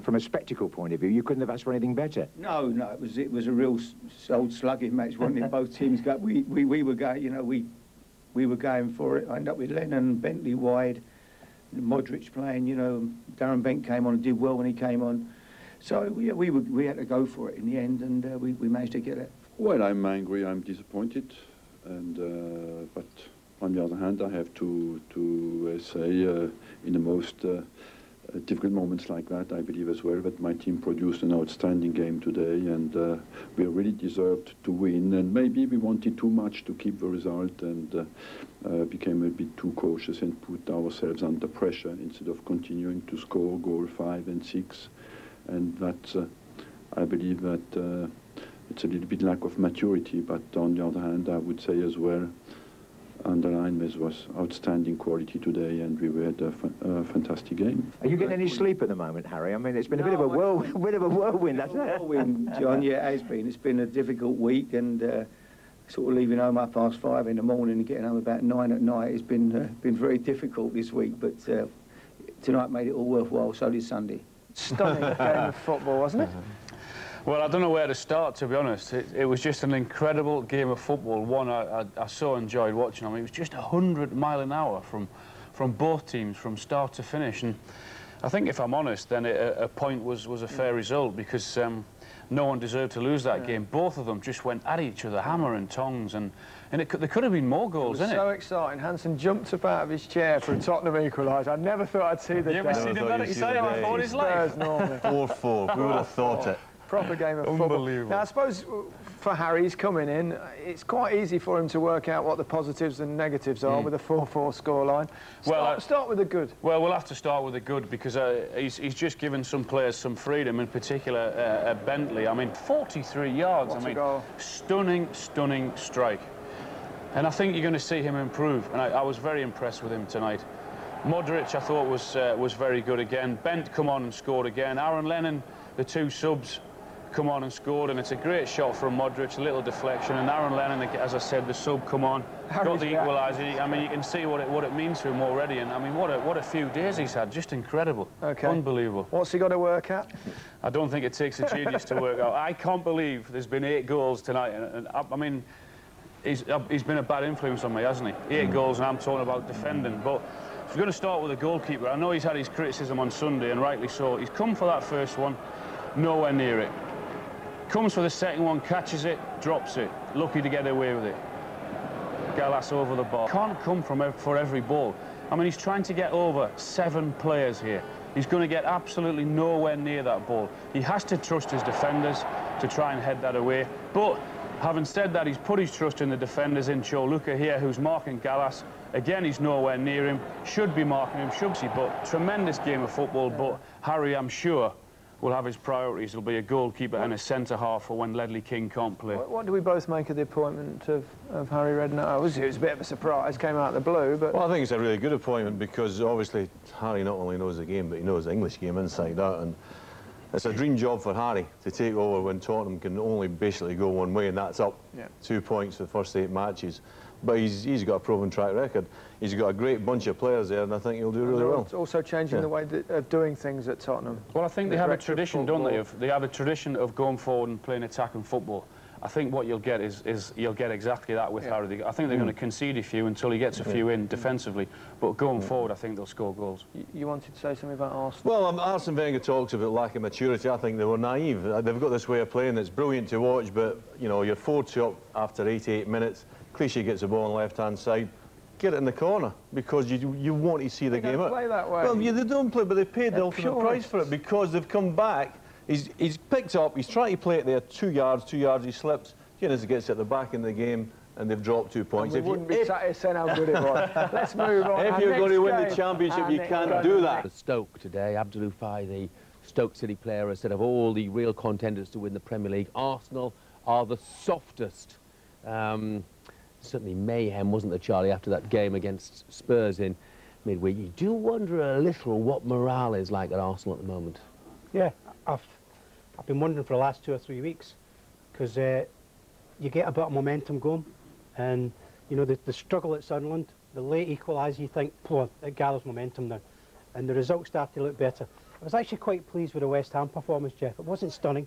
from a spectacle point of view, you couldn't have asked for anything better. No, no, it was it was a real old slugging match, wasn't it? Both teams got we, we we were going, you know, we we were going for it. I ended up with Lennon, Bentley wide, Modric playing. You know, Darren Bent came on and did well when he came on. So yeah, we were, we had to go for it in the end, and uh, we we managed to get it. Well, I'm angry. I'm disappointed, and uh, but on the other hand, I have to to uh, say uh, in the most uh, difficult moments like that, I believe as well that my team produced an outstanding game today, and uh, we really deserved to win. And maybe we wanted too much to keep the result, and uh, uh, became a bit too cautious and put ourselves under pressure instead of continuing to score goal five and six. And that uh, I believe that uh, it's a little bit lack of maturity. But on the other hand, I would say as well underline this was outstanding quality today, and we had a, a fantastic game. Are you getting any sleep at the moment, Harry? I mean, it's been a bit of a whirlwind, bit of a whirlwind, hasn't it? Whirlwind, John. Yeah, it has been. It's been a difficult week, and uh, sort of leaving home half past five in the morning and getting home about nine at night has been uh, been very difficult this week. But uh, tonight made it all worthwhile. So did Sunday. Stunning game of football, wasn't it? Well, I don't know where to start, to be honest. It, it was just an incredible game of football, one I, I, I so enjoyed watching. I mean, it was just 100 mile an hour from, from both teams, from start to finish. And I think, if I'm honest, then it, a, a, point was, was a fair result because um, no one deserved to lose that yeah. game. Both of them just went at each other, hammer and tongs, and, and it could, there could have been more goals, it was so it? exciting. Hansen jumped up out of his chair for a Tottenham equaliser. I never thought I'd see the You ever seen him that excited before his life? 4-4, we would have thought it proper game of football. Now, I suppose for Harry's coming in, it's quite easy for him to work out what the positives and negatives are mm. with a 4-4 scoreline. Well, start, uh, start, with the good. Well, we'll have to start with the good because uh, he's, he's, just given some players some freedom, in particular uh, Bentley. I mean, 43 yards. What I mean, stunning, stunning strike. And I think you're going to see him improve. And I, I was very impressed with him tonight. Modric, I thought, was uh, was very good again. Bent come on and scored again. Aaron Lennon, the two subs, come on and scored, and it's a great shot from Modric, a little deflection, and Aaron Lennon, as I said, the sub come on, got the equaliser. I mean, you can see what it, what it means to him already, and I mean, what a, what a few days he's had, just incredible. Okay. Unbelievable. What's he got to work at? I don't think it takes a genius to work out. I can't believe there's been eight goals tonight, and, and I, I mean, he's, uh, he's been a bad influence on me, hasn't he? Eight goals, and I'm talking about defending, but if you're going to start with a goalkeeper, I know he's had his criticism on Sunday, and rightly so. He's come for that first one, nowhere near it. Comes for the second one, catches it, drops it. Lucky to get away with it. Gallas over the ball. Can't come from for every ball. I mean, he's trying to get over seven players here. He's going to get absolutely nowhere near that ball. He has to trust his defenders to try and head that away. But having said that, he's put his trust in the defenders in Corluka here, who's marking Gallas. Again, he's nowhere near him. Should be marking him, should he? But tremendous game of football. But Harry, I'm sure, will have his priorities. He'll be a goalkeeper and a centre-half for when Ledley King can't play. What, what, do we both make of the appointment of, of Harry Redknapp? It was, it was a bit of a surprise, came out of the blue, but... Well, I think it's a really good appointment because obviously Harry not only knows the game, but he knows the English game inside out, and it's a dream job for Harry to take over when Tottenham can only basically go one way, and that's up yeah. two points for the first eight matches. But he's, he's got a proven track record. He's got a great bunch of players there, and I think he'll do really well. It's also changing yeah. the way of doing things at Tottenham. Well, I think they have a tradition, don't they? Of, they have a tradition of going forward and playing attacking football. I think what you'll get is, is you'll get exactly that with yeah. Harry. I think they're mm. going to concede a few until he gets a few in defensively, but going mm. forward, I think they'll score goals. You, you wanted to say something about Arsenal? Well, um, Arsene Wenger talks about lack of maturity. I think they were naive. Uh, they've got this way of playing that's brilliant to watch, but, you know, you're 4-2 up after 88 minutes. Clichy gets the ball on the left-hand side, get it in the corner because you you want to see the they game out. play that way. Well, yeah, they don't play, but they paid the ultimate price for it because they've come back. He's, he's picked up, he's trying to play it there, two yards, two yards, he slips. Jenas gets at the back in the game, and they've dropped two points. And we if wouldn't you, be if, saying how good it was. Let's move on. If you're going to win the championship, you can't do that. Stoke today, Abdoulaye Faye, the Stoke City player, has said of all the real contenders to win the Premier League, Arsenal are the softest. Um, certainly mayhem, wasn't there, Charlie, after that game against Spurs in midweek. You do wonder a little what morale is like at Arsenal at the moment. Yeah, I've, I've been wondering for the last two or three weeks because uh, you get a bit of momentum going and, you know, the, the struggle at Sunderland, the late equaliser, you think, poor, it gathers momentum now. And the results start to look better. I was actually quite pleased with the West Ham performance, Jeff. It wasn't stunning.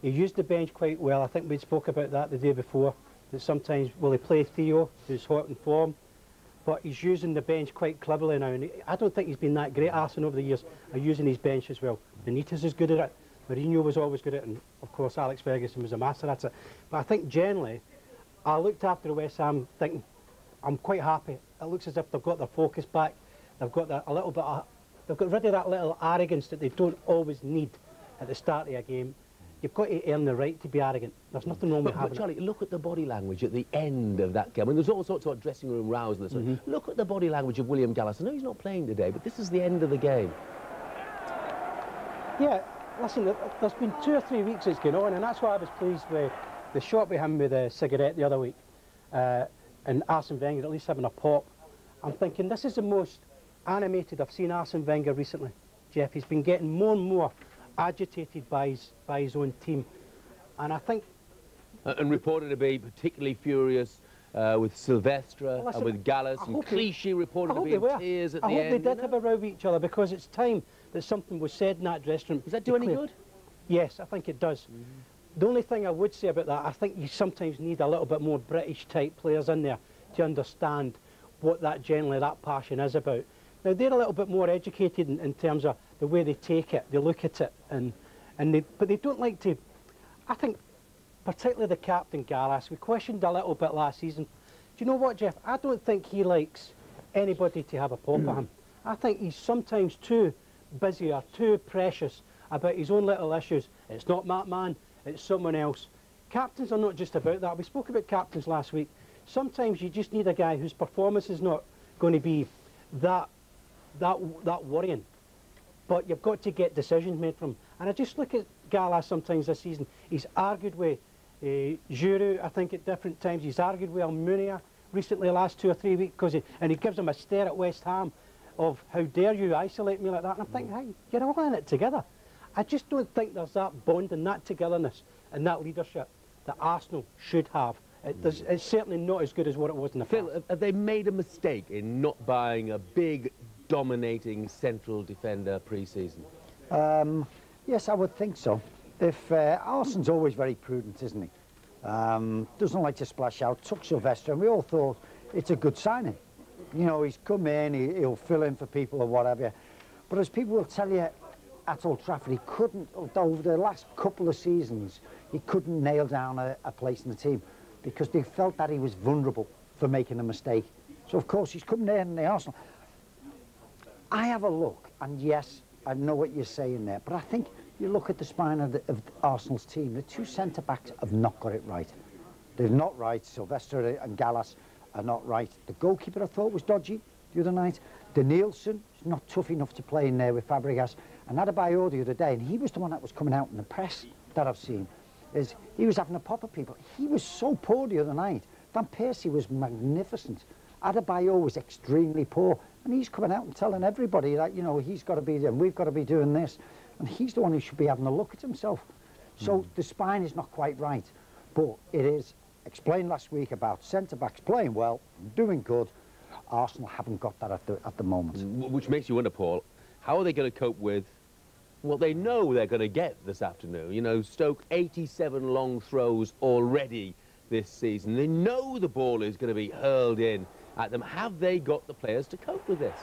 He used the bench quite well. I think we spoke about that the day before, that sometimes will he play Theo, who's hot in form, but he's using the bench quite cleverly now. And I don't think he's been that great, Arsene, over the years, of using his bench as well. Benitez is good at it. Mourinho was always good at it, and of course Alex Ferguson was a master at it. But I think generally, I looked after the West Ham thinking, I'm quite happy. It looks as if they've got their focus back. They've got that, a little bit of, they've got rid of that little arrogance that they don't always need at the start of a game. You've got to earn the right to be arrogant. There's nothing wrong with but, having Charlie, it. look at the body language at the end of that game. I mean, there's all sorts of dressing room rows. And mm -hmm. Look at the body language of William Gallas. I know he's not playing today, but this is the end of the game. Yeah, listen, there's been two or three weeks it's going on, and that's why I was pleased with the shot we had with a cigarette the other week, uh, and Arsene Wenger at least having a pop. I'm thinking this is the most animated I've seen Arsene Wenger recently. Jeff, he's been getting more and more agitated by his, by his own team. And I think... Uh, and reported to be particularly furious uh, with Silvestre well, and with Gallas, and Clichy reported to be in tears at I the end. I hope they did have a row with each other because it's time that something was said in that dressing room. Does that do any good? Yes, I think it does. Mm -hmm. The only thing I would say about that, I think you sometimes need a little bit more British-type players in there to understand what that generally, that passion is about. Now, they're a little bit more educated in, in terms of the way they take it, they look at it, and, and they, but they don't like to, I think, particularly the captain, Gallas, we questioned a little bit last season. Do you know what, Jeff? I don't think he likes anybody to have a pop at him. Mm. I think he's sometimes too busy or too precious about his own little issues. It's not Matt Mann, it's someone else. Captains are not just about that. We spoke about captains last week. Sometimes you just need a guy whose performance is not going to be that that that worrying. But you've got to get decisions made from him. And I just look at Gallas sometimes this season. He's argued with uh, Giroud, I think, at different times. He's argued with Almunia recently, the last two or three weeks, because and he gives him a stare at West Ham of how dare you isolate me like that. And I'm thinking, hey, you're all in it together. I just don't think there's that bond and that togetherness and that leadership that Arsenal should have. It it's certainly not as good as what it was in the Phil, past. have they made a mistake in not buying a big dominating central defender pre-season? Um, yes, I would think so. If uh, Arsene's always very prudent, isn't he? Um, doesn't like to splash out. Took Silvestre, and we all thought it's a good signing. You know, he's come in, he, he'll fill in for people or whatever. But as people will tell you at Old Trafford, he couldn't, over the last couple of seasons, he couldn't nail down a, a place in the team because they felt that he was vulnerable for making a mistake. So, of course, he's come in the Arsenal. I have a look, and yes, I know what you're saying there, but I think you look at the spine of, the, of Arsenal's team, the two centre-backs have not got it right. They're not right. Silvestre and Gallas are not right. The goalkeeper, I thought, was dodgy the other night. Denilson is not tough enough to play in there with Fabregas. And Adebayor the other day, and he was the one that was coming out in the press that I've seen, is he was having a pop at people. He was so poor the other night. Van Persie was magnificent. Adebayor was extremely poor. And he's coming out and telling everybody that, you know, he's got to be there and we've got to be doing this. And he's the one who should be having a look at himself. So mm. the spine is not quite right. But it is explained last week about centre-backs playing well, doing good. Arsenal haven't got that at the, at the moment. Which makes you wonder, Paul, how are they going to cope with what they know they're going to get this afternoon? You know, Stoke 87 long throws already this season. They know the ball is going to be hurled in at them. Have they got the players to cope with this?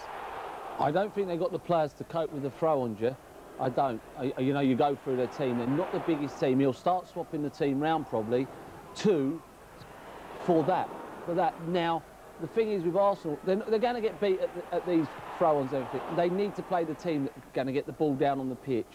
I don't think they've got the players to cope with the throw on you. I don't. I, you know, you go through their team. They're not the biggest team. He'll start swapping the team round probably. Two, for that. For that. Now, the thing is with Arsenal, they're, they're going to get beat at, the, at these throw-ons everything. They need to play the team that's going to get the ball down on the pitch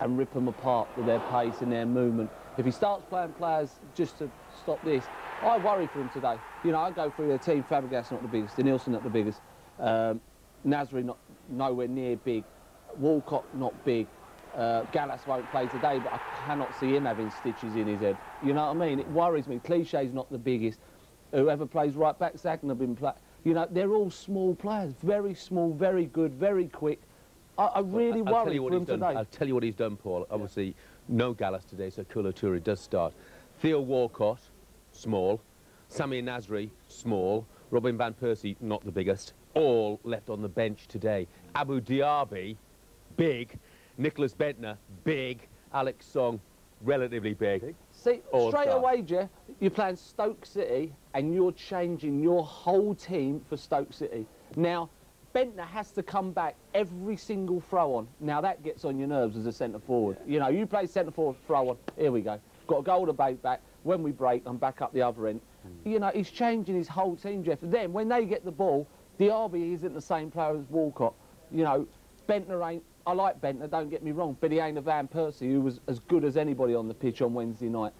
and rip them apart with their pace and their movement. If he starts playing players just to stop this, I worry for him today. You know, I go through the team, Fabregas not the biggest, Denilson not the biggest, um, Nasri not nowhere near big, Walcott not big, uh, Gallas won't play today, but I cannot see him having stitches in his head. You know what I mean? It worries me. Clichy's not the biggest. Whoever plays right back, Sagna been play. You know, they're all small players, very small, very good, very quick. I, I really well, worry for him done, today. I'll tell you what he's done, Paul. Obviously, yeah. no Gallas today, so Touré does start. Theo Walcott, small. Samir Nasri, small. Robin Van Persie, not the biggest. All left on the bench today. Abu Diaby, big. Nicholas Bendtner, big. Alex Song, relatively big. See, All straight star. away, Jeff, you're playing Stoke City and you're changing your whole team for Stoke City. Now, Bendtner has to come back every single throw on. Now, that gets on your nerves as a centre forward. You know, you play centre forward throw on, here we go. Got a goal to bait back. When we break, I'm back up the other end. Hmm. You know, he's changing his whole team, Jeff. Then, when they get the ball, Diaby isn't the same player as Walcott. You know, Bendtner ain't I like Bendtner, don't get me wrong, but he ain't a Van Persie who was as good as anybody on the pitch on Wednesday night.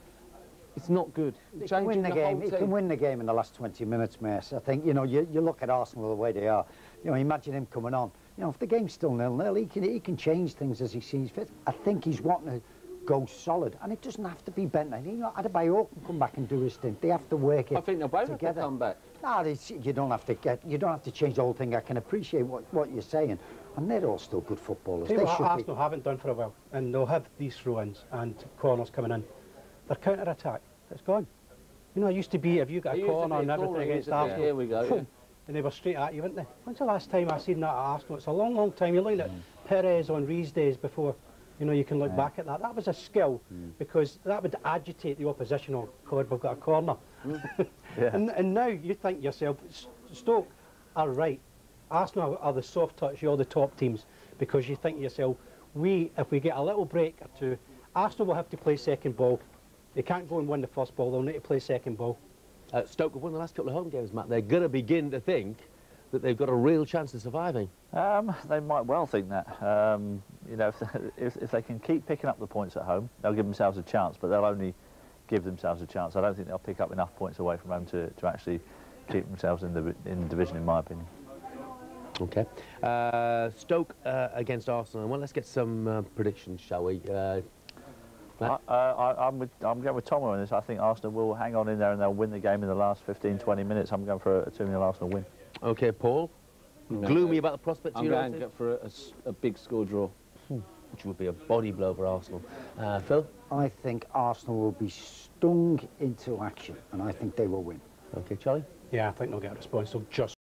It's not good. He can win the, the game. He can win the game in the last 20 minutes, Mace. I think, you know, you, you look at Arsenal the way they are. You know, imagine him coming on. You know, if the game's still nil-nil, he can, he can change things as he sees fit. I think he's wanting to go solid, and it doesn't have to be Bendtner. You know, Adebayor can come back and do his thing. They have to work it I think they'll both have together. to come back. No, it's, you don't have to get. You don't have to change the whole thing. I can appreciate what, what you're saying, and they're all still good footballers. Tell you they what should Arsenal be. haven't done for a while, and they'll have these throw-ins and corners coming in. Their counter-attack, it's gone. You know, it used to be if you got It a used corner and everything against used to Arsenal, here we go, phew, yeah. and they were straight at you, weren't they? When's the last time I seen that at Arsenal? It's a long, long time. You're looking at mm. Perez on Rees days before, you know, you can look back at that. That was a skill because that would agitate the opposition. Oh, God, we've got a corner. and, and now you think yourself, Stoke are right. Arsenal are the soft touch, you're the top teams because you think to yourself, we, if we get a little break or two, Arsenal will have to play second ball. They can't go and win the first ball, they'll need to play second ball. Uh, Stoke have won the last couple of home games, Matt. They're going to begin to think that they've got a real chance of surviving. Um, they might well think that. Um, you know, if, if, if they can keep picking up the points at home, they'll give themselves a chance, but they'll only give themselves a chance. I don't think they'll pick up enough points away from home to, to actually keep themselves in the, in the division, in my opinion. Okay. Uh, Stoke uh, against Arsenal. Well, let's get some uh, predictions, shall we? Uh, I, uh, I, I'm, with, I'm going with Tom on this. I think Arsenal will hang on in there and they'll win the game in the last 15, 20 minutes. I'm going for a 2 0 Arsenal win. Okay, Paul. Gloomy about the prospects I'm going United, to go for a, big score draw. which would be a body blow for Arsenal. Uh, Phil. I think Arsenal will be stung into action, and I think they will win. Okay, Charlie. Yeah, I think they'll get a response. They'll just